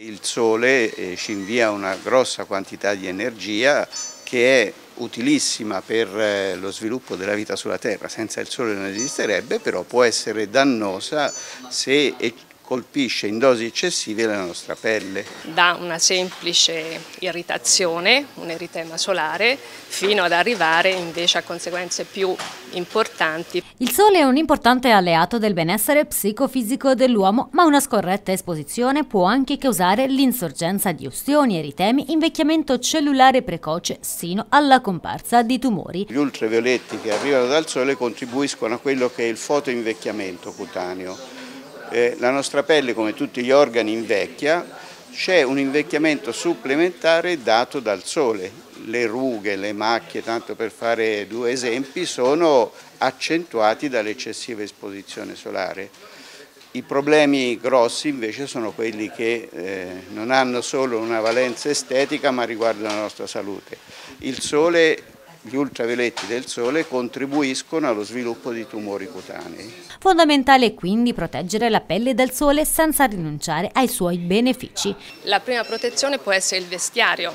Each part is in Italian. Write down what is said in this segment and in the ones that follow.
Il sole eh, ci invia una grossa quantità di energia che è utilissima per eh, lo sviluppo della vita sulla Terra, senza il sole non esisterebbe, però può essere dannosa se colpisce in dosi eccessive la nostra pelle. Da una semplice irritazione, un eritema solare, fino ad arrivare invece a conseguenze più importanti. Il sole è un importante alleato del benessere psicofisico dell'uomo, ma una scorretta esposizione può anche causare l'insorgenza di ustioni, eritemi, invecchiamento cellulare precoce, sino alla comparsa di tumori. Gli ultravioletti che arrivano dal sole contribuiscono a quello che è il fotoinvecchiamento cutaneo eh, la nostra pelle come tutti gli organi invecchia, c'è un invecchiamento supplementare dato dal sole. Le rughe, le macchie, tanto per fare due esempi, sono accentuati dall'eccessiva esposizione solare. I problemi grossi invece sono quelli che eh, non hanno solo una valenza estetica ma riguardano la nostra salute. Il sole gli ultravioletti del sole contribuiscono allo sviluppo di tumori cutanei. Fondamentale è quindi proteggere la pelle dal sole senza rinunciare ai suoi benefici. La prima protezione può essere il vestiario,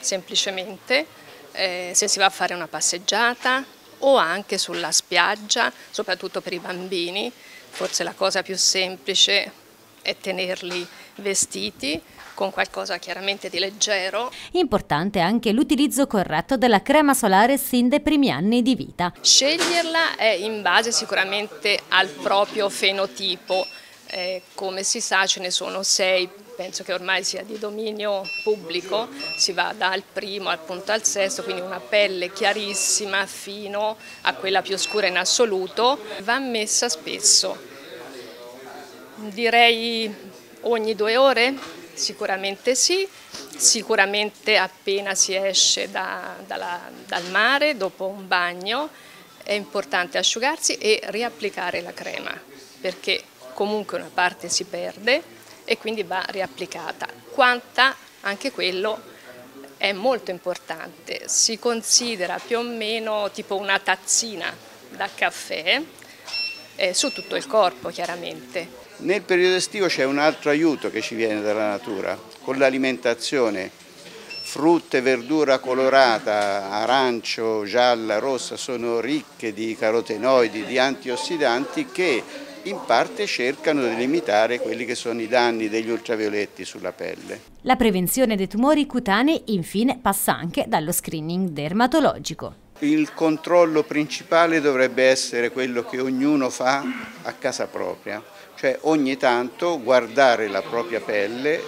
semplicemente eh, se si va a fare una passeggiata o anche sulla spiaggia, soprattutto per i bambini. Forse la cosa più semplice è tenerli vestiti con qualcosa chiaramente di leggero. Importante anche l'utilizzo corretto della crema solare sin dai primi anni di vita. Sceglierla è in base sicuramente al proprio fenotipo. Eh, come si sa ce ne sono sei, penso che ormai sia di dominio pubblico, si va dal primo appunto al sesto, quindi una pelle chiarissima fino a quella più scura in assoluto, va messa spesso, direi ogni due ore, Sicuramente sì, sicuramente appena si esce da, dalla, dal mare, dopo un bagno, è importante asciugarsi e riapplicare la crema, perché comunque una parte si perde e quindi va riapplicata. Quanta, anche quello è molto importante, si considera più o meno tipo una tazzina da caffè, eh, su tutto il corpo chiaramente. Nel periodo estivo c'è un altro aiuto che ci viene dalla natura, con l'alimentazione. Frutta e verdura colorata, arancio, gialla, rossa, sono ricche di carotenoidi, di antiossidanti che in parte cercano di limitare quelli che sono i danni degli ultravioletti sulla pelle. La prevenzione dei tumori cutanei infine passa anche dallo screening dermatologico. Il controllo principale dovrebbe essere quello che ognuno fa a casa propria, cioè ogni tanto guardare la propria pelle,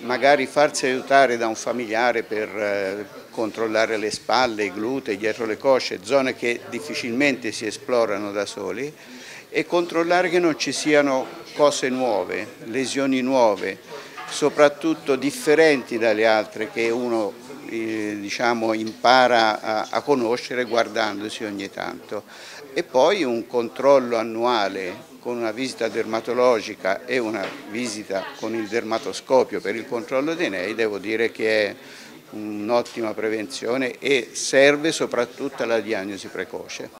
magari farsi aiutare da un familiare per eh, controllare le spalle, i glutei, dietro le cosce, zone che difficilmente si esplorano da soli e controllare che non ci siano cose nuove, lesioni nuove, soprattutto differenti dalle altre che uno eh, diciamo, impara a, a conoscere guardandosi ogni tanto. E poi un controllo annuale con una visita dermatologica e una visita con il dermatoscopio per il controllo dei nei, devo dire che è un'ottima prevenzione e serve soprattutto alla diagnosi precoce.